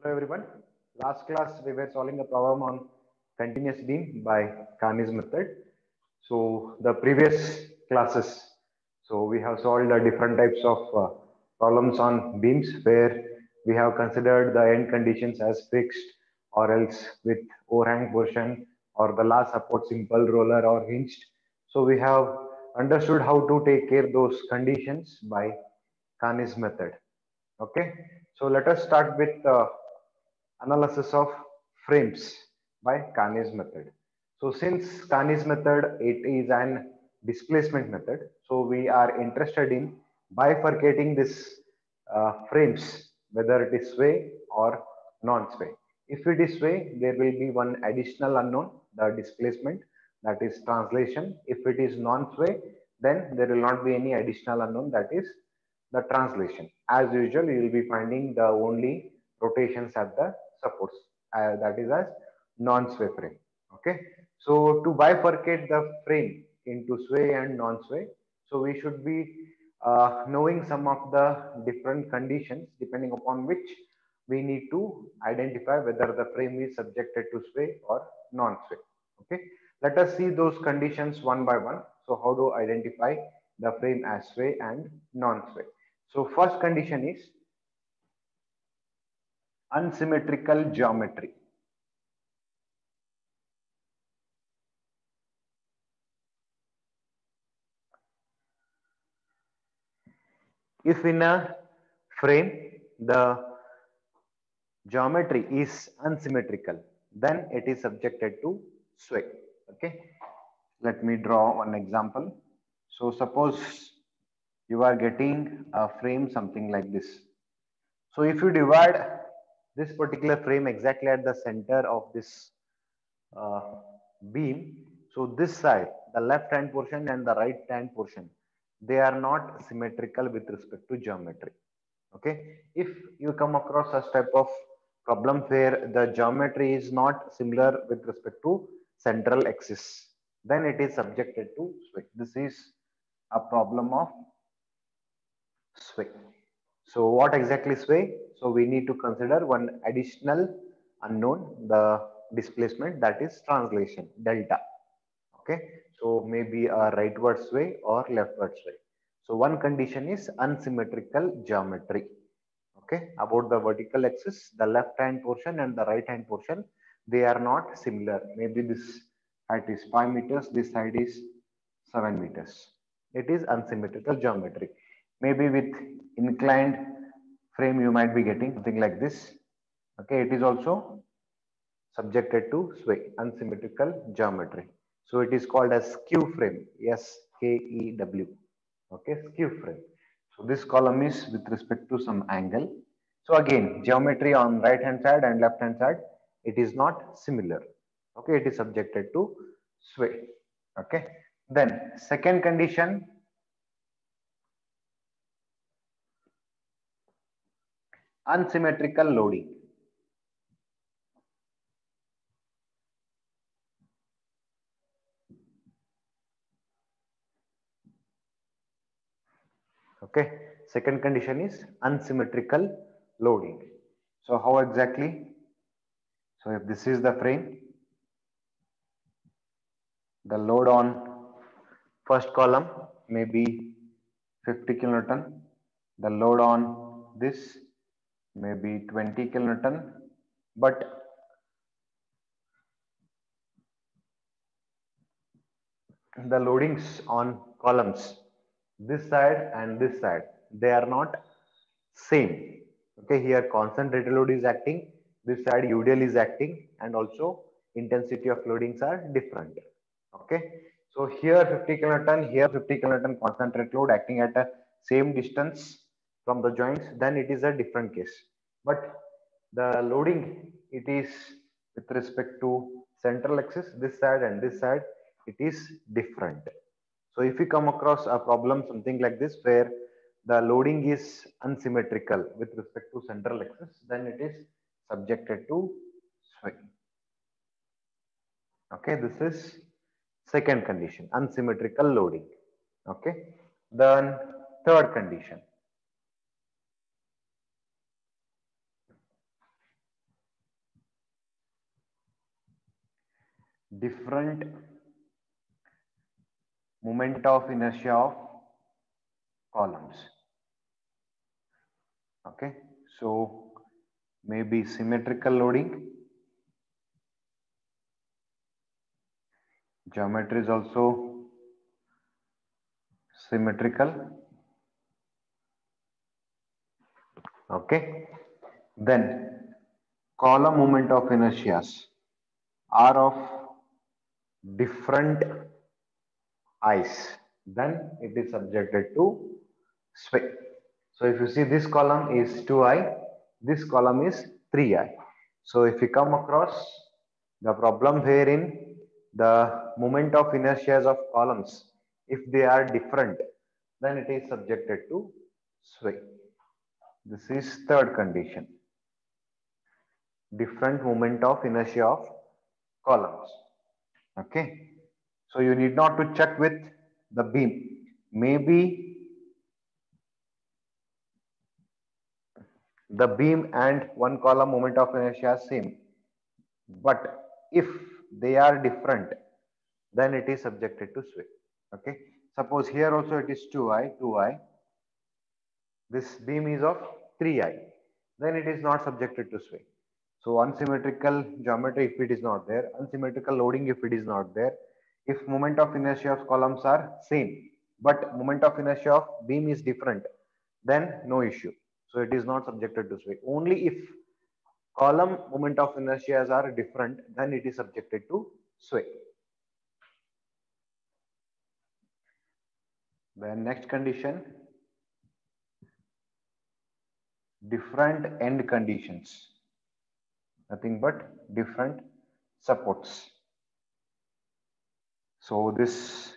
Hello everyone. Last class we were solving a problem on continuous beam by Kani's method. So the previous classes, so we have solved the different types of uh, problems on beams where we have considered the end conditions as fixed or else with overhang portion or the last support simple roller or hinged. So we have understood how to take care those conditions by Kani's method. Okay, so let us start with uh, analysis of frames by Kani's method. So since Kani's method, it is an displacement method. So we are interested in bifurcating this uh, frames, whether it is sway or non-sway. If it is sway, there will be one additional unknown, the displacement, that is translation. If it is non-sway, then there will not be any additional unknown, that is the translation. As usual, you will be finding the only rotations at the supports, uh, that is as non-sway frame. Okay, so to bifurcate the frame into sway and non-sway, so we should be uh, knowing some of the different conditions depending upon which we need to identify whether the frame is subjected to sway or non-sway. Okay, let us see those conditions one by one. So how to identify the frame as sway and non-sway. So first condition is unsymmetrical geometry. If in a frame the geometry is unsymmetrical, then it is subjected to sway. Okay, let me draw one example. So suppose you are getting a frame something like this. So if you divide this particular frame exactly at the center of this uh, beam, so this side, the left hand portion and the right hand portion, they are not symmetrical with respect to geometry. Okay, if you come across such type of problem where the geometry is not similar with respect to central axis, then it is subjected to sway. This is a problem of sway. So what exactly sway? So we need to consider one additional unknown, the displacement that is translation, delta. Okay, so maybe a rightward sway or leftward sway. So one condition is unsymmetrical geometry. Okay, about the vertical axis, the left hand portion and the right hand portion, they are not similar. Maybe this height is 5 meters, this side is 7 meters. It is unsymmetrical geometry. Maybe with inclined frame you might be getting something like this. Okay, it is also subjected to sway, unsymmetrical geometry. So it is called as skew frame, S-K-E-W. Okay, skew frame. So this column is with respect to some angle. So again, geometry on right hand side and left hand side, it is not similar. Okay, it is subjected to sway. Okay, then second condition, unsymmetrical loading. Okay, second condition is unsymmetrical loading. So how exactly? So if this is the frame, the load on first column may be 50 kilonewton. The load on this may be 20 kilonewton, but the loadings on columns this side and this side they are not same. Okay here concentrated load is acting this side UDL is acting and also intensity of loadings are different. Okay so here 50 kilonewton here 50 kilonewton concentrate load acting at a same distance from the joints then it is a different case but the loading it is with respect to central axis this side and this side it is different so if you come across a problem something like this where the loading is unsymmetrical with respect to central axis, then it is subjected to sway. Okay, this is second condition, unsymmetrical loading. Okay, then third condition. Different moment of inertia of columns. Okay, so maybe symmetrical loading. Geometry is also symmetrical. Okay, then column moment of inertias are of different i's, then it is subjected to sway. So if you see this column is 2i, this column is 3i. So if you come across the problem wherein the moment of inertia of columns, if they are different, then it is subjected to sway. This is third condition. Different moment of inertia of columns. Okay. So you need not to check with the beam. Maybe the beam and one column moment of inertia are same. But if they are different, then it is subjected to sway. Okay. Suppose here also it is 2i, 2i. This beam is of 3i. Then it is not subjected to sway. So unsymmetrical geometry if it is not there, unsymmetrical loading if it is not there, if moment of inertia of columns are same, but moment of inertia of beam is different, then no issue. So it is not subjected to sway. Only if column moment of inertia are different, then it is subjected to sway. The next condition, different end conditions nothing but different supports. So this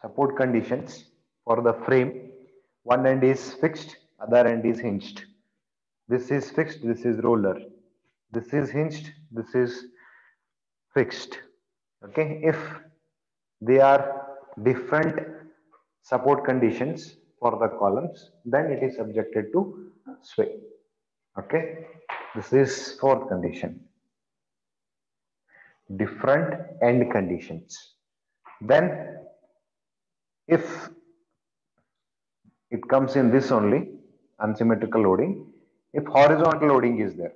support conditions for the frame, one end is fixed, other end is hinged. This is fixed, this is roller. This is hinged, this is fixed. Okay, if they are different support conditions, for the columns, then it is subjected to sway. Okay, this is fourth condition. Different end conditions. Then, if it comes in this only, unsymmetrical loading, if horizontal loading is there,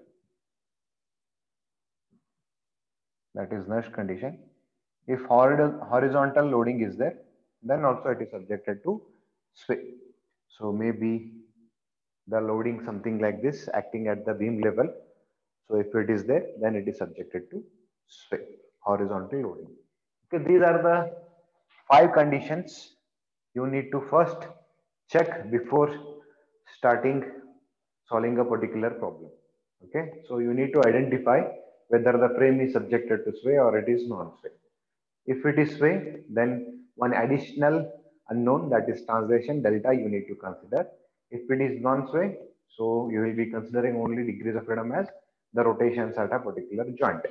that is next condition. If horizontal loading is there, then also it is subjected to. So maybe the loading something like this acting at the beam level. So if it is there, then it is subjected to sway, horizontal loading. Okay, these are the five conditions you need to first check before starting solving a particular problem. Okay, so you need to identify whether the frame is subjected to sway or it is non-sway. If it is sway, then one additional unknown that is translation delta you need to consider. If it is non-sway, so you will be considering only degrees of freedom as the rotations at a particular joint.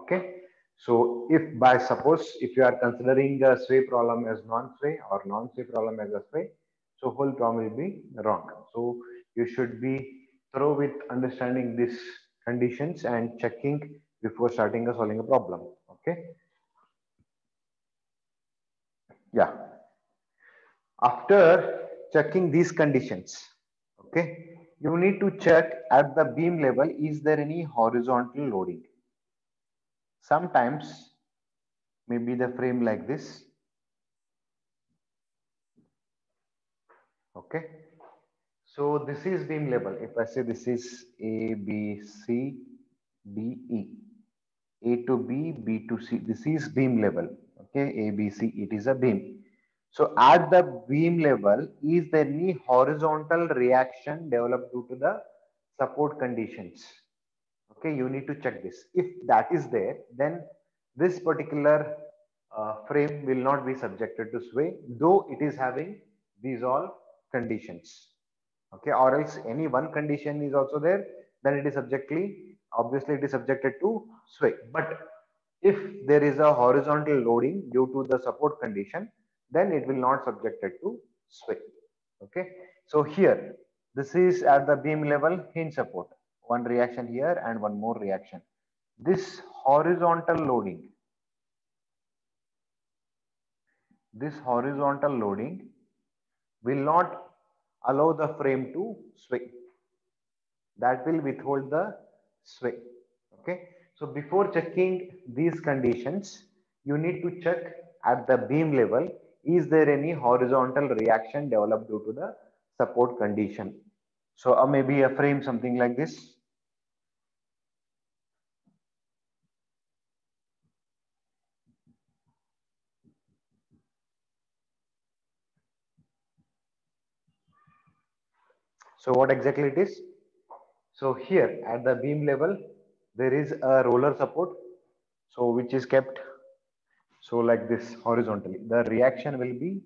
Okay. So if by suppose if you are considering the sway problem as non-sway or non-sway problem as a sway, so whole problem will be wrong. So you should be thorough with understanding these conditions and checking before starting a solving a problem. Okay. Yeah. After checking these conditions, okay, you need to check at the beam level, is there any horizontal loading? Sometimes maybe the frame like this. Okay. So this is beam level. If I say this is A, B, C, D, E. A to B, B to C. This is beam level. Okay. A, B, C. It is a beam. So at the beam level, is there any horizontal reaction developed due to the support conditions? Okay, you need to check this. If that is there, then this particular uh, frame will not be subjected to sway, though it is having these all conditions. Okay, or else any one condition is also there, then it is subjectly, obviously it is subjected to sway. But if there is a horizontal loading due to the support condition, then it will not subjected to sway. Okay. So here, this is at the beam level hinge support. one reaction here and one more reaction. This horizontal loading, this horizontal loading will not allow the frame to sway. That will withhold the sway. Okay. So before checking these conditions, you need to check at the beam level, is there any horizontal reaction developed due to the support condition? So uh, maybe a frame something like this. So what exactly it is? So here at the beam level, there is a roller support. So which is kept so like this horizontally. The reaction will be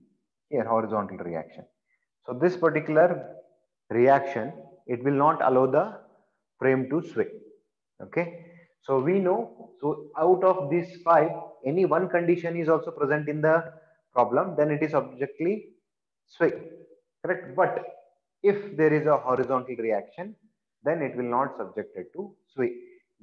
here horizontal reaction. So this particular reaction, it will not allow the frame to sway. Okay. So we know, so out of these five, any one condition is also present in the problem, then it is objectively sway. Correct. But if there is a horizontal reaction, then it will not subjected to sway.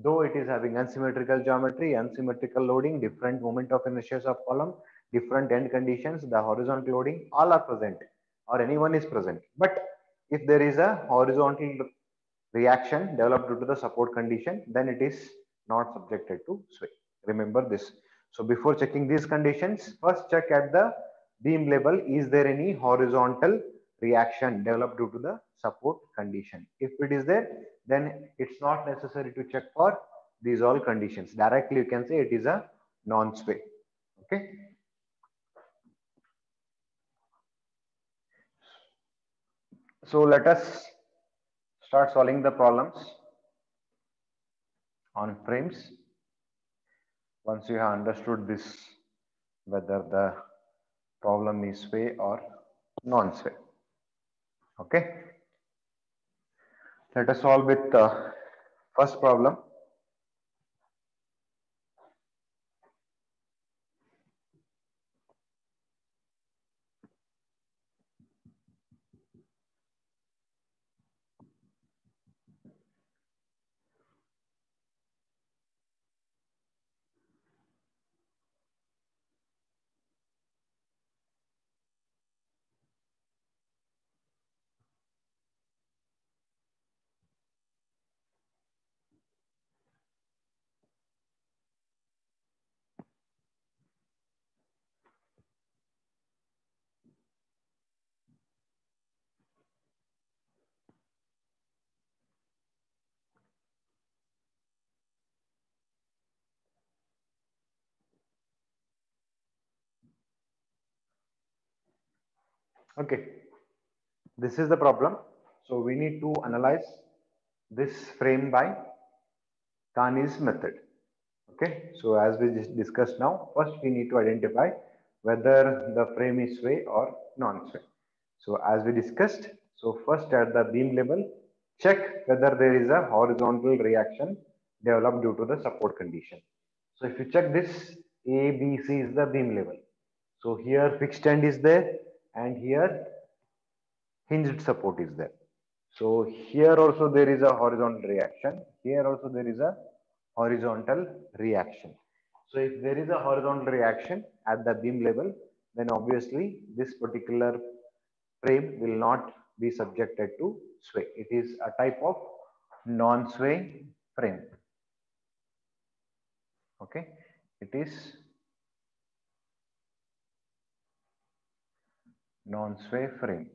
Though it is having unsymmetrical geometry, unsymmetrical loading, different moment of inertia of column, different end conditions, the horizontal loading, all are present or anyone is present. But if there is a horizontal reaction developed due to the support condition, then it is not subjected to sway. Remember this. So before checking these conditions, first check at the beam level, is there any horizontal reaction developed due to the support condition. If it is there, then it's not necessary to check for these all conditions. Directly you can say it is a non-sway. Okay. So let us start solving the problems on frames. Once you have understood this, whether the problem is sway or non-sway. Okay. Let us solve with the first problem. Okay, this is the problem. So we need to analyze this frame by Kani's method. Okay, so as we just discussed now, first we need to identify whether the frame is sway or non-sway. So as we discussed, so first at the beam level, check whether there is a horizontal reaction developed due to the support condition. So if you check this, A, B, C is the beam level. So here fixed end is there, and here hinged support is there. So here also there is a horizontal reaction. Here also there is a horizontal reaction. So if there is a horizontal reaction at the beam level, then obviously this particular frame will not be subjected to sway. It is a type of non-sway frame. Okay, it is non-sway frame.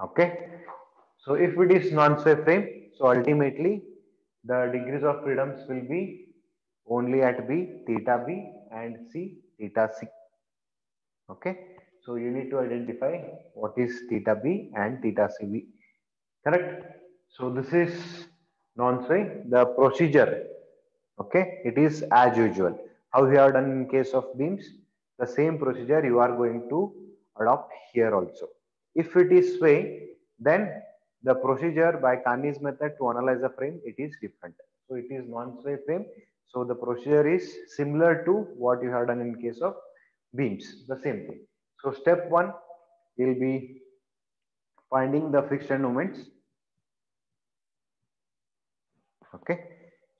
Okay. So if it is non-sway frame, so ultimately the degrees of freedoms will be only at B, theta B and C, theta C. Okay. So you need to identify what is theta B and theta CB. Correct. So this is non-sway. The procedure, okay, it is as usual. How we have done in case of beams, the same procedure you are going to adopt here also. If it is sway, then the procedure by Kani's method to analyze the frame, it is different. So it is non-sway frame. So the procedure is similar to what you have done in case of beams, the same thing. So step one will be finding the fixed end moments. Okay.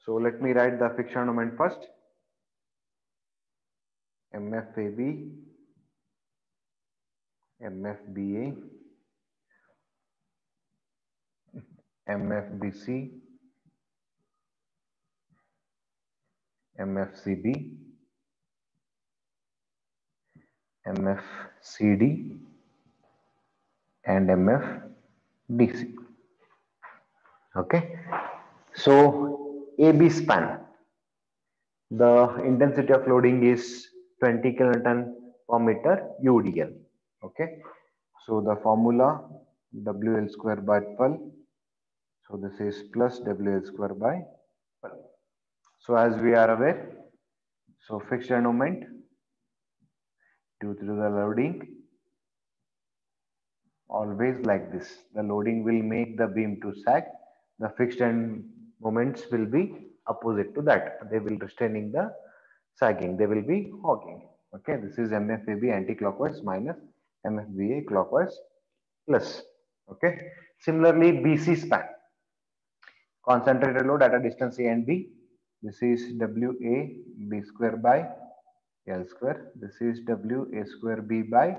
So let me write the friction moment first. MFAB, MFBA, MFBC, MFCB, MFCD, and MFDC. Okay. So AB span, the intensity of loading is 20 kilonewton per meter UDL. Okay. So the formula WL square by 12. So this is plus WL square by 12. So as we are aware, so fixed end moment due to the loading always like this. The loading will make the beam to sag. The fixed end moments will be opposite to that. They will restraining the sagging. They will be hogging. Okay, this is MFAB anti-clockwise minus MFBA clockwise plus. Okay, similarly BC span. Concentrated load at a distance A and B. This is WA B square by L square. This is WA square B by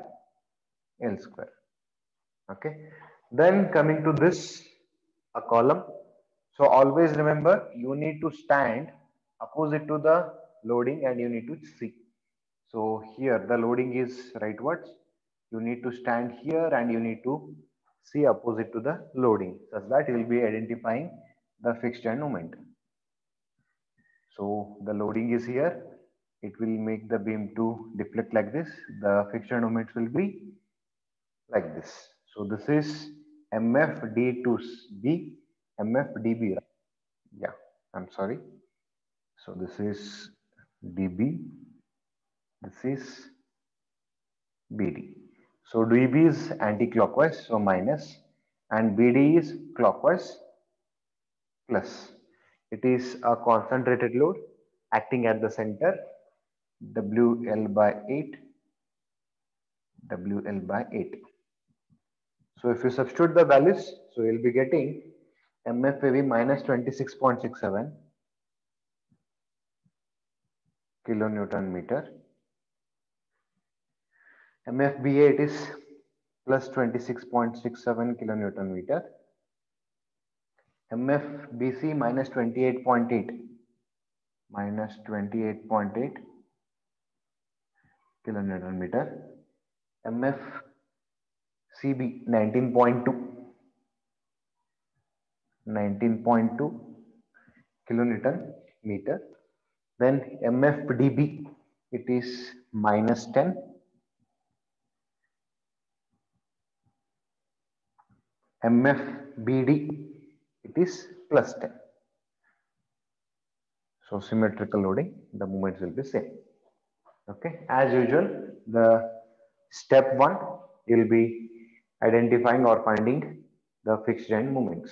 L square. Okay. Then coming to this, a column. So always remember you need to stand opposite to the loading and you need to see. So here the loading is rightwards. You need to stand here and you need to see opposite to the loading such that you will be identifying the fixed end moment. So the loading is here. It will make the beam to deflect like this. The fixed end moment will be like this. So this is MFD to B, MFDB. Yeah, I'm sorry. So this is DB, this is BD. So DB is anti-clockwise, so minus, and BD is clockwise, plus. It is a concentrated load acting at the center, WL by 8, WL by 8. So if you substitute the values, so you'll be getting MFAB minus 26.67 kilonewton meter. MFBA it is plus 26.67 kilonewton meter. MFBC minus 28.8 minus 28.8 kilonewton meter. MFCB 19.2 19.2 kilonewton meter. Then MFDB it is minus 10 MFBD it is plus 10. So symmetrical loading, the moments will be same. Okay, as usual, the step one, you'll be identifying or finding the fixed end moments.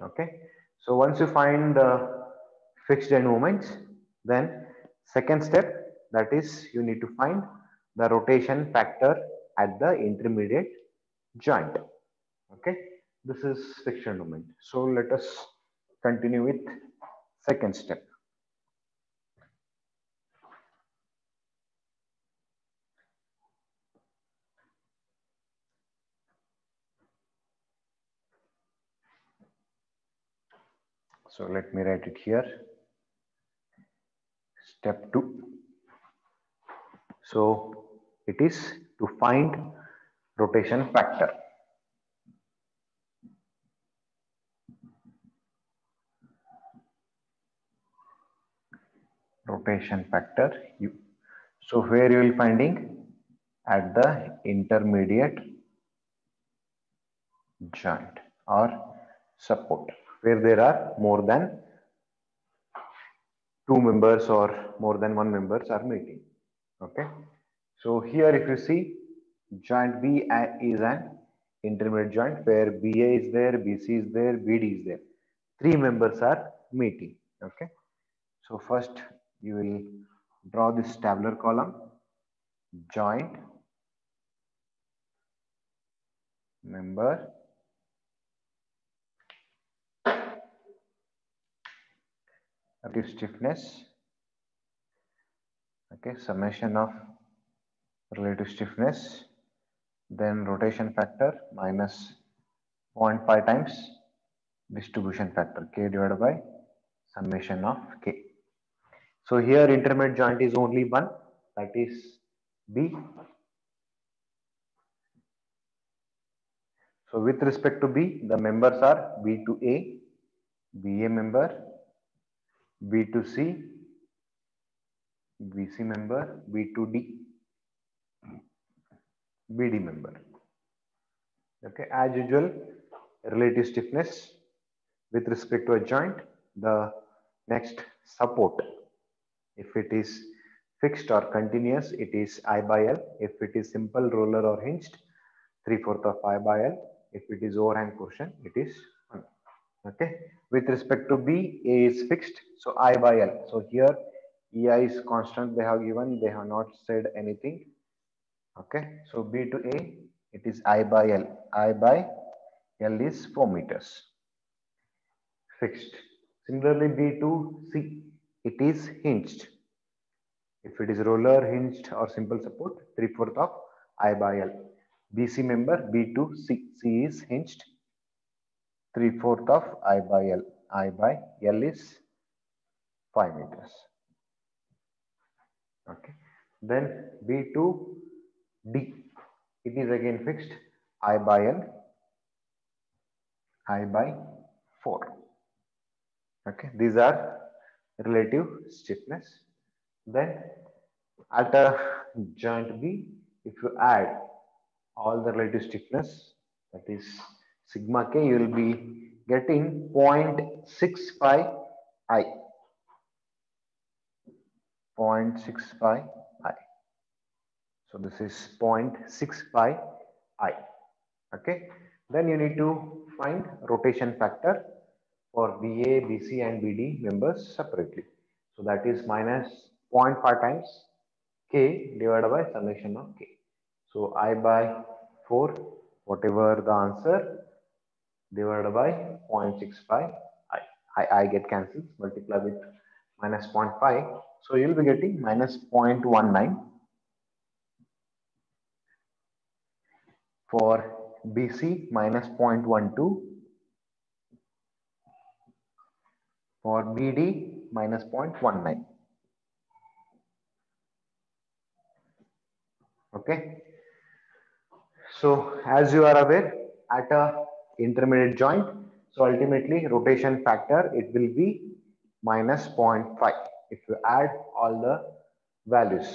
Okay, so once you find the fixed end moments, then second step, that is you need to find the rotation factor at the intermediate joint. Okay, this is friction moment. So let us continue with second step. So let me write it here. Step two. So it is to find rotation factor. Rotation factor. You, so where you will finding at the intermediate joint or support where there are more than two members or more than one members are meeting. Okay. So here if you see joint B is an intermediate joint where BA is there, BC is there, BD is there. Three members are meeting. Okay. So first you will draw this tabular column joint member relative stiffness. Okay summation of relative stiffness. Then rotation factor minus 0.5 times distribution factor k divided by summation of k. So here intermediate joint is only one that is b. So with respect to b the members are b to a ba member b to c BC member, B2D, BD member. Okay, as usual, relative stiffness with respect to a joint, the next support. If it is fixed or continuous, it is I by L. If it is simple roller or hinged, 3 4th of I by L. If it is overhang portion, it is 1. Okay. With respect to B, A is fixed, so I by L. So here EI is constant they have given, they have not said anything. Okay, so B to A, it is I by L. I by L is 4 meters. Fixed. Similarly, B to C, it is hinged. If it is roller, hinged or simple support, 3 4th of I by L. BC member B to C, C is hinged. 3 4th of I by L. I by L is 5 meters. Okay. Then b to d. It is again fixed. I by l i by 4 okay. These are relative stiffness. Then at a joint b if you add all the relative stiffness that is sigma k you will be getting 0.65 i 0.65 i. So this is 0.65 i. Okay. Then you need to find rotation factor for BA, BC and BD members separately. So that is minus 0.5 times K divided by summation of K. So I by 4, whatever the answer divided by 0.65 I. I, I get cancelled, multiply with minus 0.5 so you'll be getting minus 0.19 for BC minus 0.12 for BD minus 0.19. Okay. So as you are aware at a intermediate joint, so ultimately rotation factor, it will be minus 0.5 if you add all the values.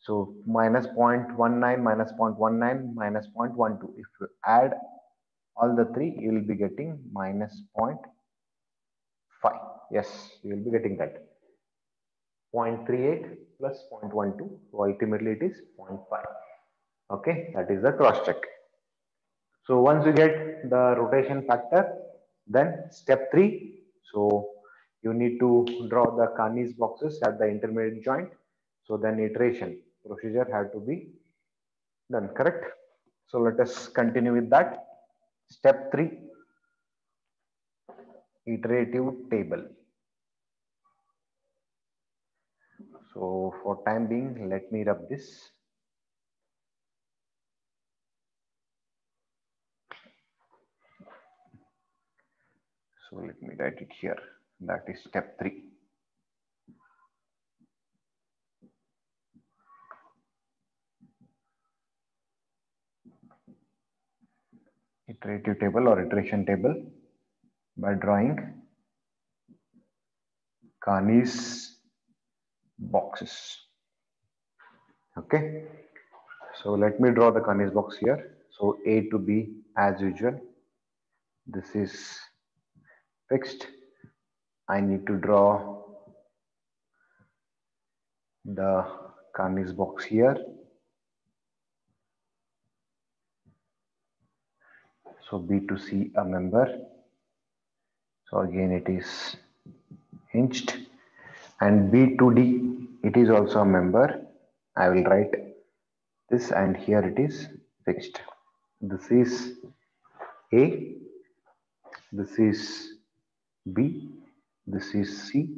So minus 0.19, minus 0.19, minus 0.12. If you add all the three, you will be getting minus 0.5. Yes, you will be getting that. 0.38 plus 0.12. So ultimately it is 0.5. Okay, that is the cross check. So once you get the rotation factor, then step three. So you need to draw the Kani's boxes at the intermediate joint. So then iteration procedure had to be done, correct? So let us continue with that. Step three, iterative table. So for time being, let me rub this. So let me write it here. That is step three. Iterative table or iteration table by drawing Kani's boxes. Okay. So let me draw the Kani's box here. So A to B as usual. This is fixed I need to draw the Kani's box here. So B to C a member. So again it is hinged and B to D it is also a member. I will write this and here it is fixed. This is A, this is B, this is C,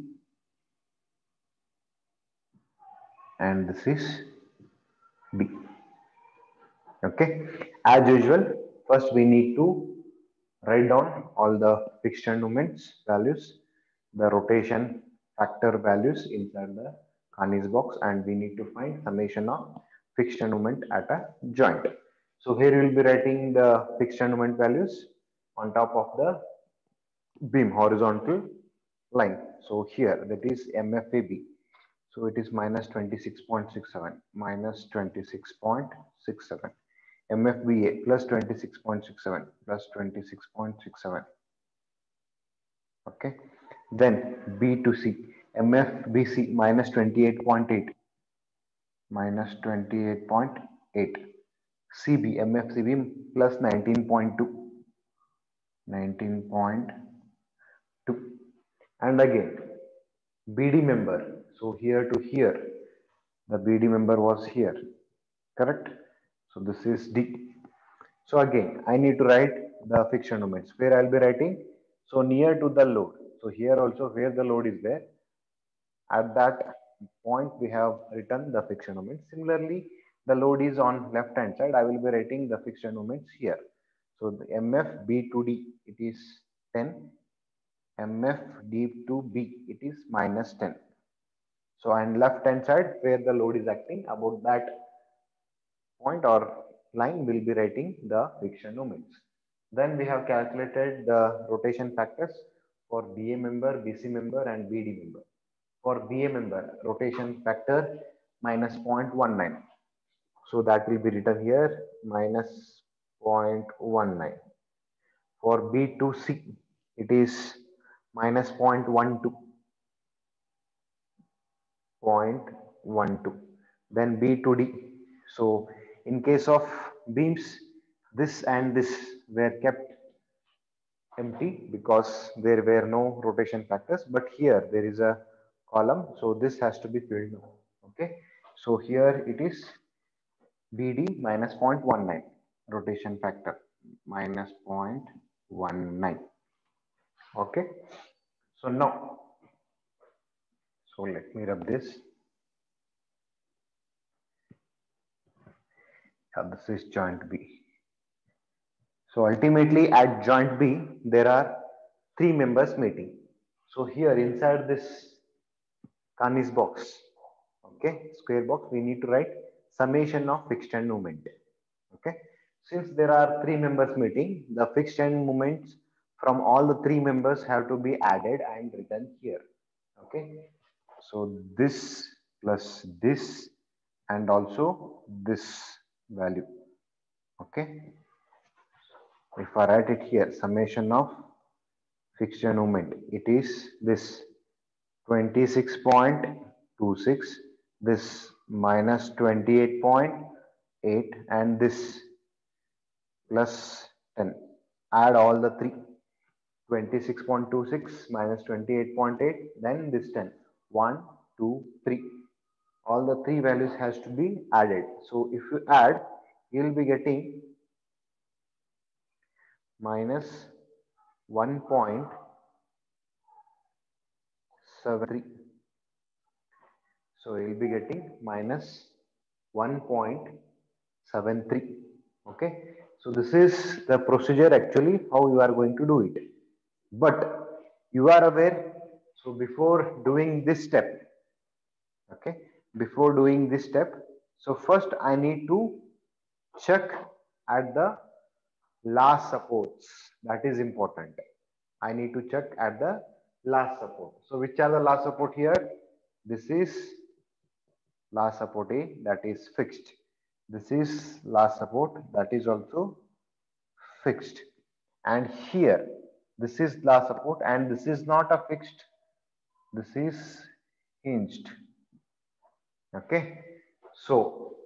and this is B. Okay, as usual, first we need to write down all the fixture moments values, the rotation factor values inside the Kani's box, and we need to find summation of fixture moment at a joint. So here we will be writing the fixture moment values on top of the beam horizontal line. So here that is MFAB. So it is minus 26.67 minus 26.67 MFBA plus 26.67 plus 26.67 okay then B to C MFBC minus 28.8 minus 28.8 CB MFCB plus 19.2 19.2 and again BD member. So here to here the BD member was here. Correct? So this is D. So again I need to write the friction moments where I'll be writing? So near to the load. So here also where the load is there. At that point we have written the friction moment similarly the load is on left hand side. I will be writing the friction moments here. So the MF B to D, it is 10. MF D to B, it is minus 10. So and left hand side where the load is acting about that point or line will be writing the friction moments. Then we have calculated the rotation factors for BA member, BC member and BD member. For BA member, rotation factor minus 0.19. So that will be written here minus 0.19. For B2C, it is minus 0.12. 0.12. Then B2D. So in case of beams, this and this were kept empty because there were no rotation factors. But here there is a column. So this has to be filled. Okay. So here it is BD minus 0.19 rotation factor minus 0.19 okay so now so let me rub this. Yeah, this is joint b. So ultimately at joint b there are three members meeting. So here inside this Kani's box okay square box we need to write summation of fixed end moment okay. Since there are three members meeting, the fixed end moments from all the three members have to be added and written here. Okay. So this plus this and also this value. Okay. If I write it here, summation of end moment, it is this 26.26, this minus 28.8 and this plus 10. Add all the three. 26.26 minus 28.8, then this 10. 1, 2, 3. All the three values has to be added. So if you add, you will be getting minus 1.73. So you will be getting minus 1.73. Okay. So this is the procedure actually how you are going to do it. But you are aware, so before doing this step, okay, before doing this step, so first I need to check at the last supports. That is important. I need to check at the last support. So which are the last support here? This is last support A that is fixed. This is last support that is also fixed. And here, this is last support and this is not a fixed. This is hinged. Okay. So,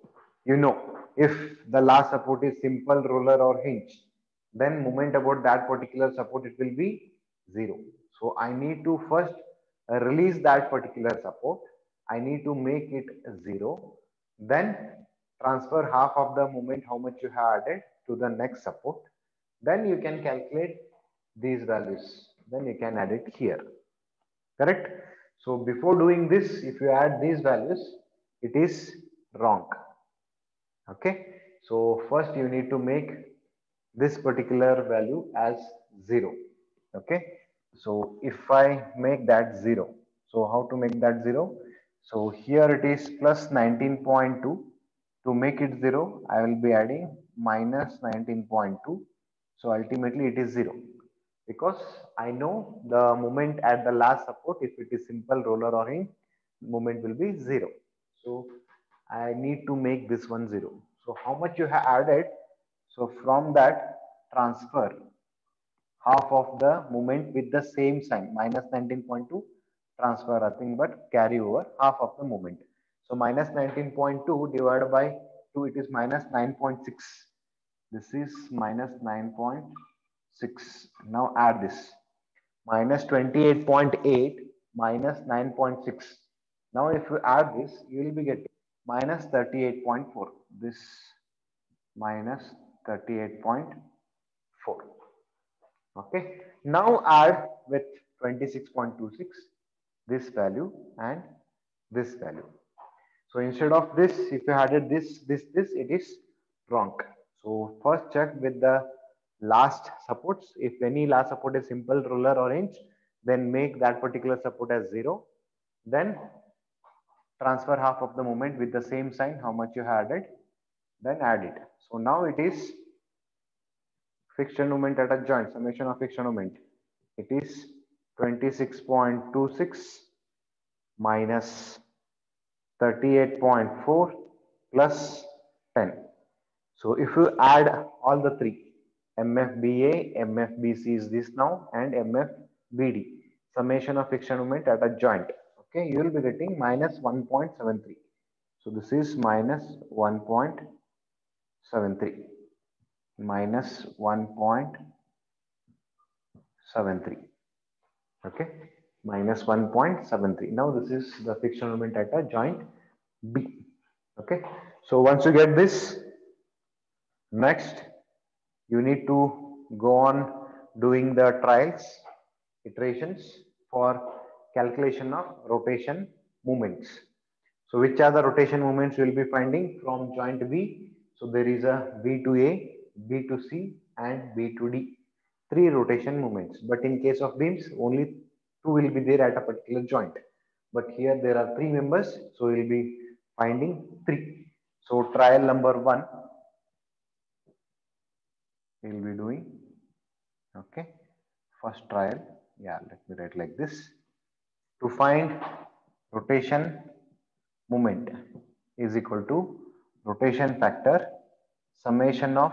you know, if the last support is simple roller or hinge, then moment about that particular support, it will be zero. So I need to first release that particular support. I need to make it zero. Then transfer half of the moment how much you have added to the next support then you can calculate these values then you can add it here. Correct? So before doing this if you add these values it is wrong. Okay? So first you need to make this particular value as 0 okay? So if i make that 0 so how to make that 0 so here it is plus 19.2 to make it 0 i will be adding minus 19.2 so ultimately it is 0 because I know the moment at the last support, if it is simple roller or moment will be 0. So I need to make this one zero. So how much you have added? So from that transfer half of the moment with the same sign minus 19.2 transfer nothing but carry over half of the moment. So minus 19.2 divided by 2 it is minus 9.6 this is minus 9.6. Now add this. Minus 28.8 minus 9.6. Now if you add this, you will be getting minus 38.4. This minus 38.4. Okay. Now add with 26.26 this value and this value. So instead of this, if you added this, this, this, it is wrong. So first check with the last supports. If any last support is simple roller or hinge, then make that particular support as zero. Then transfer half of the moment with the same sign, how much you had it, then add it. So now it is fixed moment at a joint, summation of fixed moment. It is 26.26 minus 38.4 plus 10. So if you add all the three, MFBA, MFBC is this now, and MFBD, summation of fixed end moment at a joint. Okay, you will be getting minus 1.73. So this is minus 1.73 minus 1.73 okay minus 1.73 now this is the fixed end moment at a joint b okay so once you get this Next, you need to go on doing the trials, iterations for calculation of rotation moments. So which are the rotation moments you will be finding from joint B? So there is a B to A, B to C and B to D. Three rotation moments. But in case of beams, only two will be there at a particular joint. But here there are three members. So we will be finding three. So trial number one, we will be doing okay first trial. Yeah let me write like this. To find rotation moment is equal to rotation factor summation of